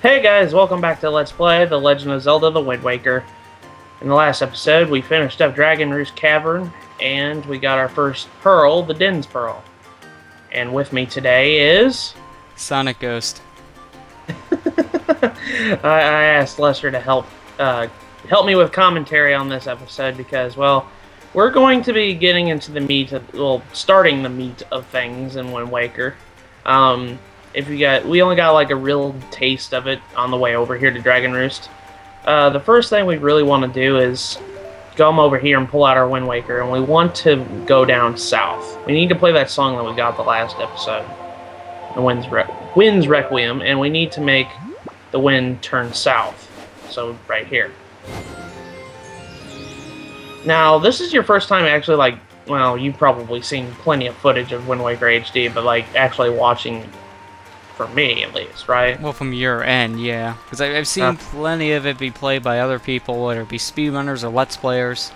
Hey guys, welcome back to Let's Play The Legend of Zelda The Wind Waker. In the last episode, we finished up Dragon Roost Cavern, and we got our first pearl, the Din's Pearl. And with me today is... Sonic Ghost. I, I asked Lester to help uh, help me with commentary on this episode because, well, we're going to be getting into the meat of, well, starting the meat of things in Wind Waker. Um, if you got, we only got like a real taste of it on the way over here to Dragon Roost. Uh, the first thing we really want to do is come over here and pull out our Wind Waker, and we want to go down south. We need to play that song that we got the last episode, the Wind's, Re- Wind's Requiem, and we need to make the wind turn south. So right here. Now, this is your first time actually like, well, you've probably seen plenty of footage of Wind Waker HD, but like actually watching for me at least, right? Well, from your end, yeah. Because I've seen Uh. plenty of it be played by other people, whether it be speedrunners or Let's Players.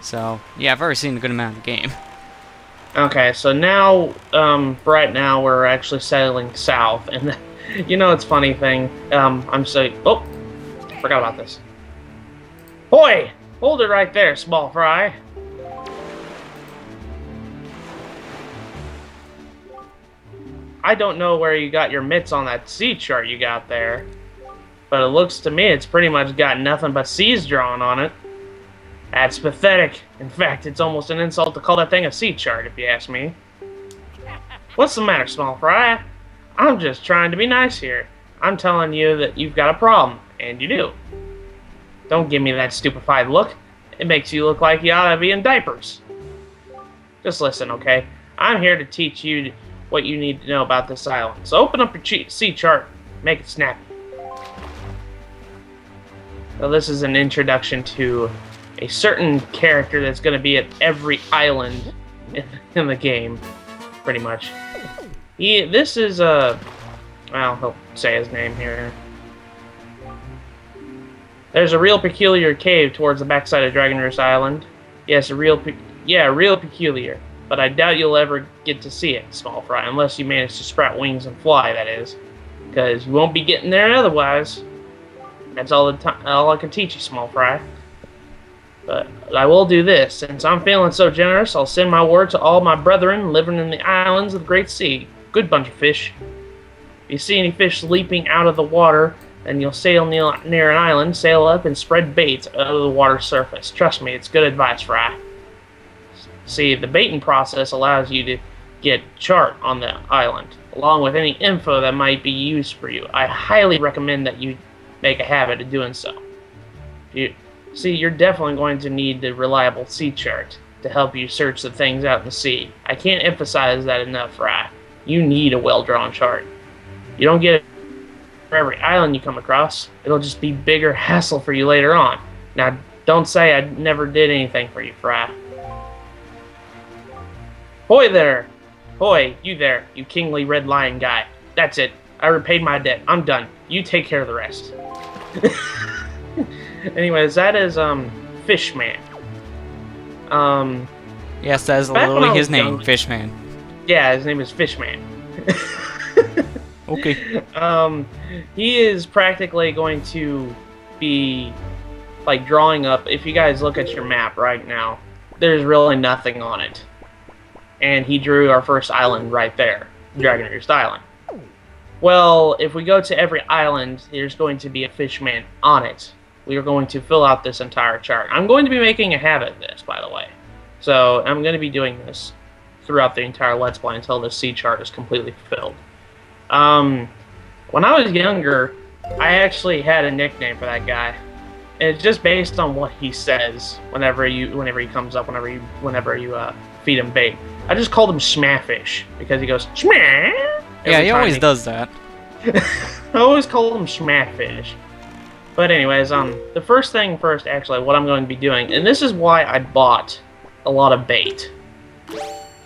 So, yeah, I've already seen a good amount of the game. Okay, so now, um, right now we're actually sailing south, and you know it's funny thing. Um, I'm so oh, forgot about this. Boy, hold it right there, small fry. I don't know where you got your mitts on that sea chart you got there, but it looks to me it's pretty much got nothing but C's drawn on it. That's pathetic. In fact, it's almost an insult to call that thing a sea chart, if you ask me. What's the matter, small fry? I'm just trying to be nice here. I'm telling you that you've got a problem, and you do. Don't give me that stupefied look. It makes you look like you ought to be in diapers. Just listen, okay? I'm here to teach you what you need to know about this island. So open up your sea chart, make it snappy. Well, this is an introduction to a certain character that's going to be at every island in, the game, pretty much. He, this is a, well, he'll say his name here. There's a real peculiar cave towards the backside of Dragon Roost Island. Yes, a real, yeah, real peculiar. But I doubt you'll ever get to see it, Small Fry, unless you manage to sprout wings and fly. That is, because you won't be getting there otherwise. That's all the time. All I can teach you, Small Fry. But I will do this. Since I'm feeling so generous, I'll send my word to all my brethren living in the islands of the Great Sea. Good bunch of fish. If you see any fish leaping out of the water, and you'll sail near, near an island, sail up and spread baits out of the water's surface. Trust me, it's good advice, Fry. See, the baiting process allows you to get chart on the island, along with any info that might be used for you. I highly recommend that you make a habit of doing so. You, see, you're definitely going to need the reliable sea chart to help you search the things out in the sea. I can't emphasize that enough, Fry. You need a well-drawn chart. You don't get it for every island you come across. It'll just be bigger hassle for you later on. Now, don't say I never did anything for you, Fry. Hoy there! Hoy, you there, you kingly red lion guy. That's it. I repaid my debt. I'm done. You take care of the rest. Anyways, that is um Fishman. Um Yes, that is literally his name, young- Fishman. yeah, his name is Fishman. Okay. um, he is practically going to be like drawing up. If you guys look at your map right now, there's really nothing on it, and he drew our first island right there, Dragon Roost Island. Well, if we go to every island, there's going to be a fishman on it. We are going to fill out this entire chart. I'm going to be making a habit of this, by the way. So I'm going to be doing this throughout the entire Let's Play until this sea chart is completely filled. Um, when I was younger, I actually had a nickname for that guy. And it's just based on what he says whenever you, whenever he comes up, whenever you, whenever you uh, feed him bait. I just called him Schmaffish because he goes Schmah. Yeah, he always does that. I always call him schmatfish. But anyways, um, the first thing first, actually, what I'm going to be doing, and this is why I bought a lot of bait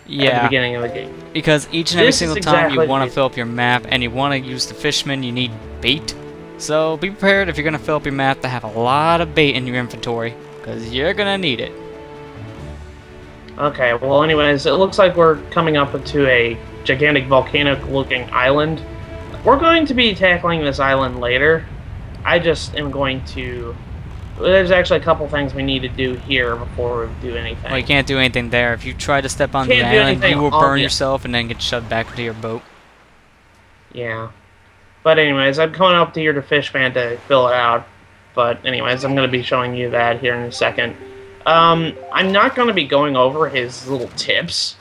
Yeah. at the beginning of the game. because each and every This is single time exactly you want to fill up your map and you want to use the Fishman, you need bait. So be prepared if you're going to fill up your map to have a lot of bait in your inventory, because you're going to need it. Okay, well, anyways, it looks like we're coming up to a gigantic volcanic-looking island. we're going to be tackling this island later. I just am going to. There's actually a couple things we need to do here before we do anything. Well, you can't do anything there. If you try to step on the island, you will burn yourself and then get shoved back into your boat. Yeah. But anyways, I'm coming up to here to Fishman to fill it out. But anyways, I'm going to be showing you that here in a second. Um, I'm not going to be going over his little tips.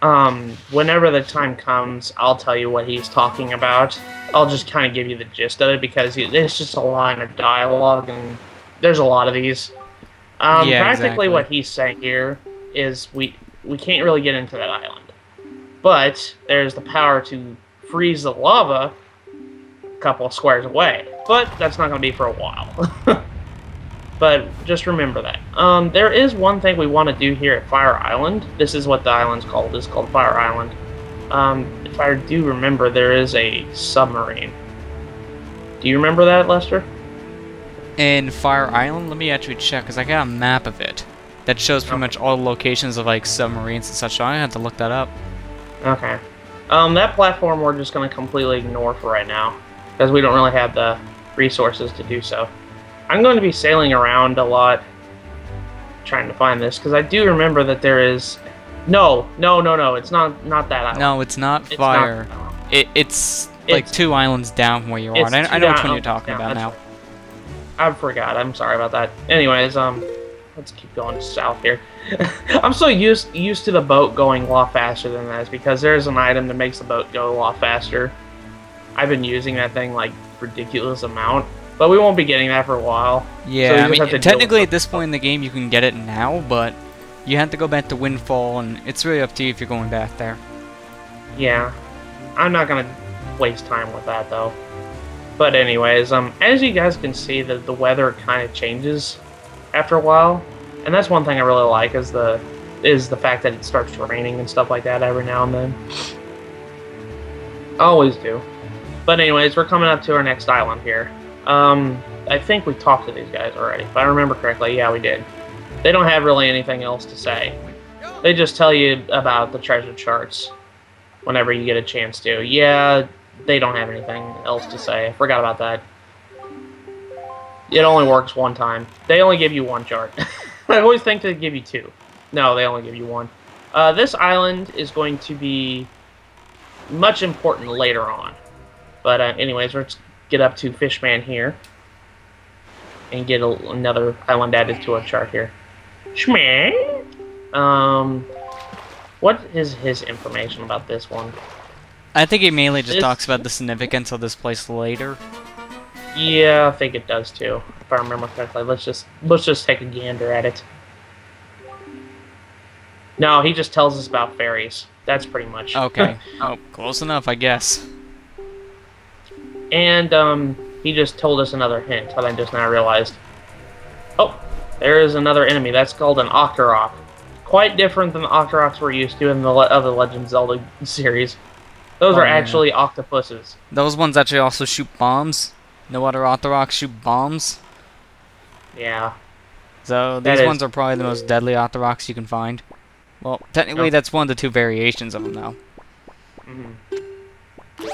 Um, whenever the time comes, I'll tell you what he's talking about. I'll just kind of give you the gist of it because it's just a line of dialogue and there's a lot of these. Um, Yeah, practically exactly. what he's saying here is we we can't really get into that island, but there's the power to freeze the lava a couple of squares away. But that's not going to be for a while. but just remember that. Um, there is one thing we want to do here at Fire Island. This is what the island's called. It's called Fire Island. Um, if I do remember, there is a submarine. Do you remember that, Lester? In Fire Island, let me actually check, because I got a map of it that shows pretty Okay. much all the locations of like submarines and such. So I have to look that up. Okay. Um, that platform we're just going to completely ignore for right now because we don't really have the resources to do so. I'm going to be sailing around a lot trying to find this because I do remember that there is. No, no, no, no. It's not not that island. No, it's not It's Fire. Not, It, it's like It's- two islands down from where you are. I, I know which one you're talking yeah, about now. I forgot. I'm sorry about that. Anyways, um, let's keep going south here. I'm so used used to the boat going a lot faster than this because there's an item that makes the boat go a lot faster. I've been using that thing like ridiculous amount, but we won't be getting that for a while. Yeah, you I mean, to technically at this point in the game you can get it now, but you have to go back to Windfall, and it's really up to you if you're going back there. Yeah, I'm not gonna waste time with that though. But anyways, um, as you guys can see, the the weather kind of changes after a while, and that's one thing I really like is the is the fact that it starts raining and stuff like that every now and then. I Always do. But anyways, we're coming up to our next island here. Um, I think we talked to these guys already. If I remember correctly, yeah, we did. They don't have really anything else to say. They just tell you about the treasure charts whenever you get a chance to. Yeah, they don't have anything else to say. I forgot about that. It only works one time. They only give you one chart. I always think they give you two. No, they only give you one. Uh, this island is going to be much important later on. But uh, anyways, let's get up to Fishman here and get a, another island added to our chart here. Schman. Um, what is his information about this one? I think he mainly just This- talks about the significance of this place later. Yeah, I think it does too. If I remember correctly, let's just let's just take a gander at it. No, he just tells us about fairies. That's pretty much. Okay. oh, close enough, I guess. And um, he just told us another hint that I just now realized. Oh, there is another enemy. That's called an Octorok. Quite different than the Octoroks we're used to in the other Legend Zelda series. Those Oh, are yeah. actually octopuses. Those ones actually also shoot bombs. No other Octoroks shoot bombs. Yeah. So That these is- ones are probably the most deadly Octoroks you can find. Well, technically Oh. that's one of the two variations of them though. Mhm.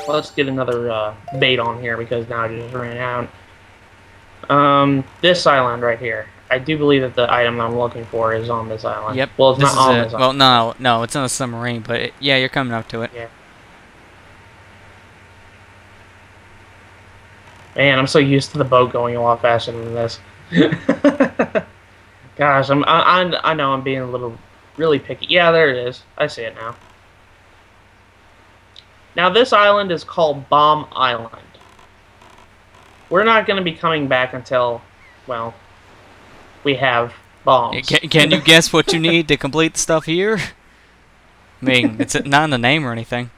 Well, let's get another uh, bait on here because now I just ran out. Um, this island right here. I do believe that the item that I'm looking for is on this island. Yep. Well, it's this not on is this island. Well, no, no, it's not a submarine, but it, yeah, you're coming up to it. Yeah. Man, I'm so used to the boat going a lot faster than this. Gosh, I'm I, I, I know I'm being a little really picky. Yeah, there it is. I see it now. Now this island is called Bomb Island. We're not going to be coming back until, well, we have bombs. Can, can you guess what you need to complete the stuff here? I mean, it's not in the name or anything.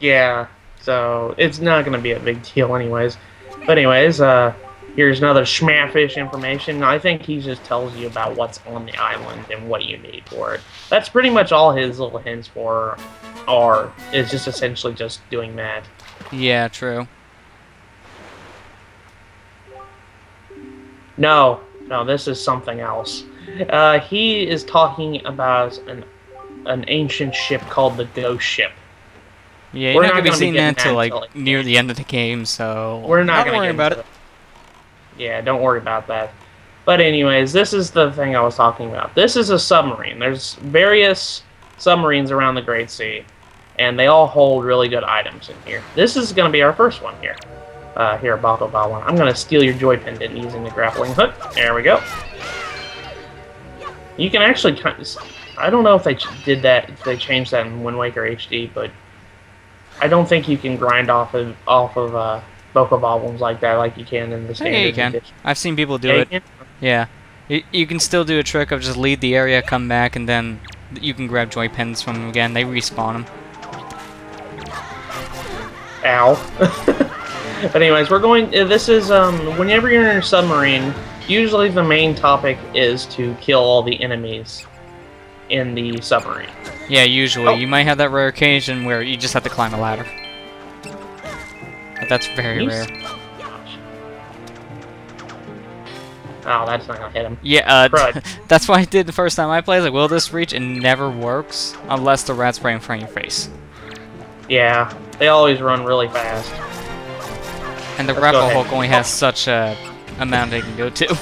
Yeah, so it's not going to be a big deal, anyways. But anyways, uh, here's another schmafish information. I think he just tells you about what's on the island and what you need for it. That's pretty much all his little hints for are. Is just essentially just doing that. Yeah, true. No, no, this is something else. Uh, he is talking about an an ancient ship called the Ghost Ship. Yeah, We're you're not not gonna be gonna be seeing that until like like, near the end of the game, so We're not, gonna worry about into it. Yeah, don't worry about that. But anyways, this is the thing I was talking about. This is a submarine. There's various submarines around the Great Sea, and they all hold really good items in here. This is going to be our first one here. Uh, here, Bako one. I'm going to steal your joy pendant using the grappling hook. There we go. You can actually kind of, I don't know if they did that, if they changed that in Wind Waker HD, but I don't think you can grind off of off of uh, Bokoblins like that, like you can in the standard Yeah, you can. edition. I've seen people do Yeah, it. can? Yeah. You, you can still do a trick of just lead the area, come back, and then you can grab joy pins from them again. They respawn them. Ow. but anyways, we're going. Uh, this is um. Whenever you're in a submarine, usually the main topic is to kill all the enemies in the submarine. Yeah, usually. Oh. You might have that rare occasion where you just have to climb a ladder. That's very rare. Oh, that's not gonna hit him. Yeah, uh, that's what I did the first time I played. Like, will this reach? It never works unless the rat's right in front of your face. Yeah, they always run really fast. And the grapple ahead. only has such a amount they can go to.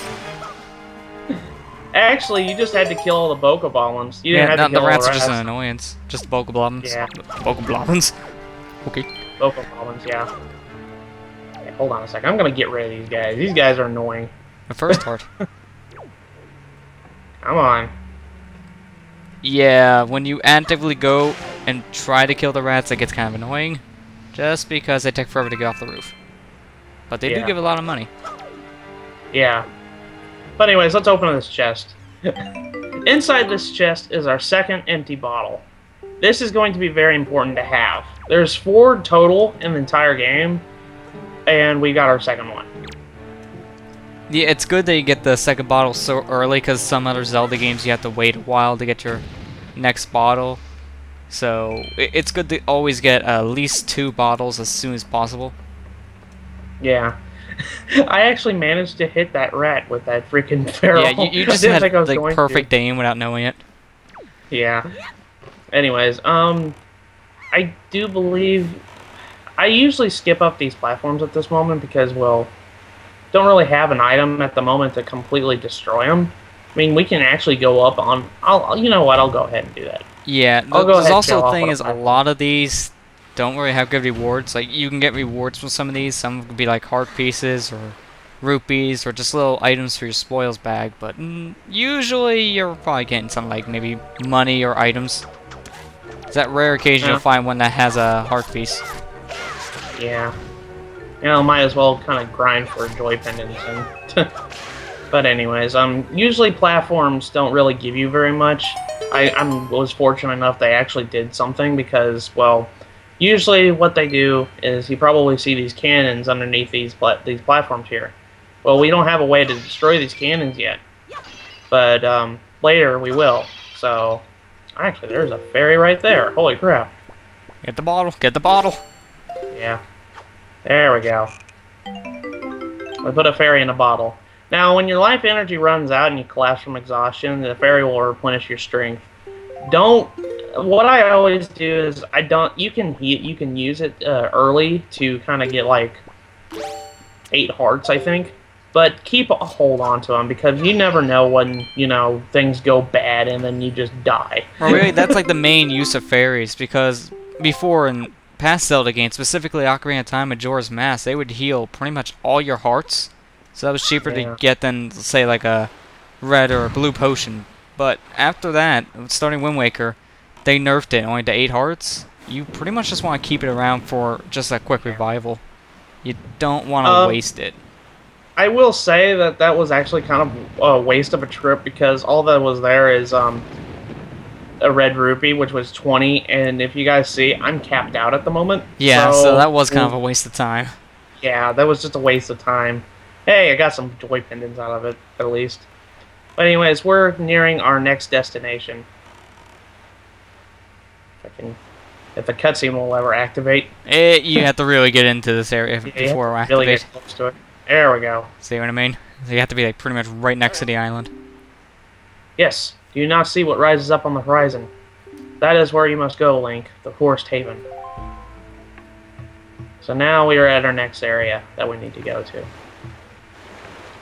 Actually, you just had to kill all the Boko Bombs. You didn't yeah, have no, to the rats the are just an annoyance. Just Bokoblobins. Yeah. Bokoblobins. Okay. Boko Bombs, yeah. Hold on a second. I'm gonna get rid of these guys. These guys are annoying. The first part. Come on. Yeah, when you actively go and try to kill the rats, it gets kind of annoying. Just because they take forever to get off the roof. But they do give a lot of money. Yeah. But anyways, let's open this chest. Inside this chest is our second empty bottle. This is going to be very important to have. There's four total in the entire game, and we got our second one. Yeah, it's good that you get the second bottle so early, because some other Zelda games you have to wait a while to get your next bottle. So, it's good to always get at least two bottles as soon as possible. Yeah. I actually managed to hit that rat with that freaking barrel. Yeah, you, you just had like to. perfect aim without knowing it. Yeah. Anyways, um, I do believe I usually skip up these platforms at this moment because, well, don't really have an item at the moment to completely destroy them. I mean, we can actually go up on. I'll, you know what? I'll go ahead and do that. Yeah, I'll go there's also the thing is a lot of these don't really have good rewards. Like you can get rewards from some of these. Some could be like heart pieces or rupees or just little items for your spoils bag. But usually you're probably getting something like maybe money or items. It's that rare occasion Yeah. you'll find one that has a heart piece. Yeah. You know, might as well kind of grind for joy pendants. And but anyways, um, usually platforms don't really give you very much. I I'm, was fortunate enough they actually did something because, well, usually what they do is you probably see these cannons underneath these pla- these platforms here. Well, we don't have a way to destroy these cannons yet, but um, later we will. So, actually, there's a fairy right there. Holy crap! Get the bottle. Get the bottle. Yeah. There we go. We put a fairy in a bottle. Now, when your life energy runs out and you collapse from exhaustion, the fairy will replenish your strength. Don't. What I always do is I don't. You can you can use it uh, early to kind of get like eight hearts, I think. But keep a hold on to them because you never know when you know things go bad and then you just die. Really, that's like the main use of fairies because before in past Zelda games, specifically Ocarina of Time, Majora's Mask, they would heal pretty much all your hearts. So that was cheaper Yeah. to get than say like a red or a blue potion. But after that, starting Wind Waker, they nerfed it only to eight hearts. You pretty much just want to keep it around for just a quick revival. You don't want to Um, waste it. I will say that that was actually kind of a waste of a trip because all that was there is um, a red rupee, which was 20, and if you guys see, I'm capped out at the moment. Yeah, so, that was kind of a waste of time. Yeah, that was just a waste of time. Hey, I got some joy pendants out of it, at least. But anyways, we're nearing our next destination. If I can, if the cutscene will ever activate. Eh, you have to really get into this area Yeah, before really get close to it. There we go. See what I mean? So you have to be like pretty much right next to the island. Yes, do you not see what rises up on the horizon? That is where you must go, Link, the Forest Haven. So now we are at our next area that we need to go to.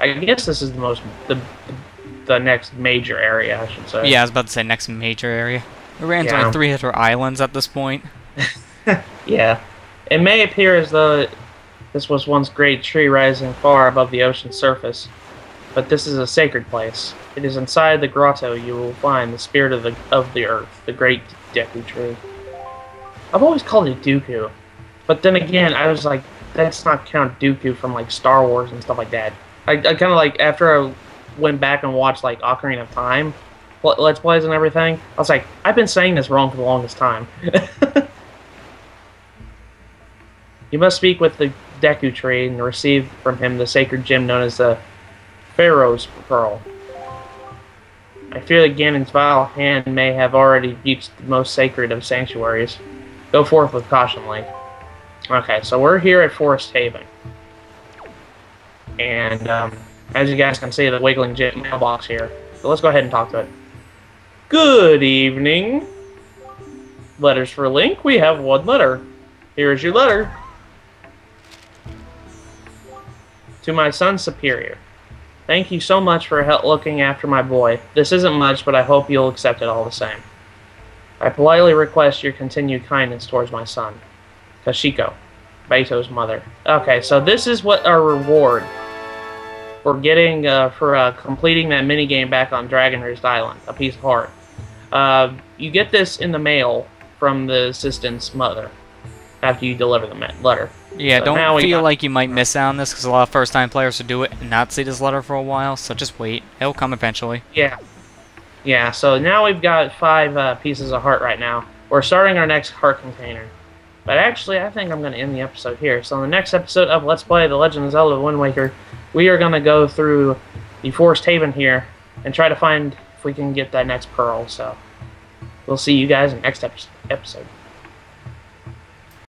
I guess this is the most the the next major area, I should say. Yeah, I was about to say next major area. We ran into Yeah. like three other islands at this point. Yeah. It may appear as though this was once great tree rising far above the ocean's surface, but this is a sacred place. It is inside the grotto you will find the spirit of the of the earth, the great Deku tree. I've always called it Dooku, but then again, I was like, that's not Count Dooku from like Star Wars and stuff like that. I, I kind of like after I went back and watched like Ocarina of Time, let- Let's Plays and everything. I was like, I've been saying this wrong for the longest time. You must speak with the Deku tree and receive from him the sacred gem known as the Farore's Pearl. I fear that Ganon's vile hand may have already reached the most sacred of sanctuaries. Go forth with caution, Link. Okay, so we're here at Forest Haven. And um, as you guys can see, the wiggling jet mailbox here. So let's go ahead and talk to it. Good evening. Letters for Link. We have one letter. Here is your letter. To my son Superior. Thank you so much for help looking after my boy. This isn't much, but I hope you'll accept it all the same. I politely request your continued kindness towards my son. Kashiko, Baito's mother. Okay, so this is what our reward for getting uh, for uh, completing that mini game back on Dragon Roost Island, a piece of heart. Uh, you get this in the mail from the assistant's mother after you deliver the letter. Yeah, So don't feel got- like you might miss out on this because a lot of first-time players will do it and not see this letter for a while. So just wait; it'll come eventually. Yeah. Yeah, so now we've got five uh, pieces of heart right now. We're starting our next heart container. But actually, I think I'm going to end the episode here. So, in the next episode of Let's Play The Legend of Zelda Wind Waker, we are going to go through the Forest Haven here and try to find if we can get that next pearl. So, we'll see you guys in the next episode.